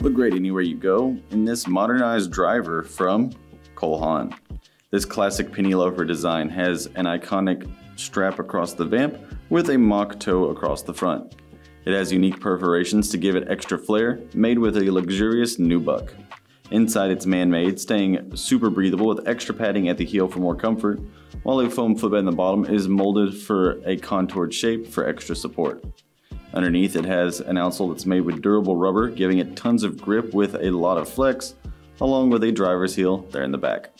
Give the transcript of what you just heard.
Look great anywhere you go in this modernized driver from Cole Haan. This classic penny loafer design has an iconic strap across the vamp with a mock toe across the front. It has unique perforations to give it extra flair, made with a luxurious nubuck. Inside it's man-made, staying super breathable with extra padding at the heel for more comfort, while a foam footbed in the bottom is molded for a contoured shape for extra support. Underneath it has an outsole that's made with durable rubber, giving it tons of grip with a lot of flex, along with a driver's heel there in the back.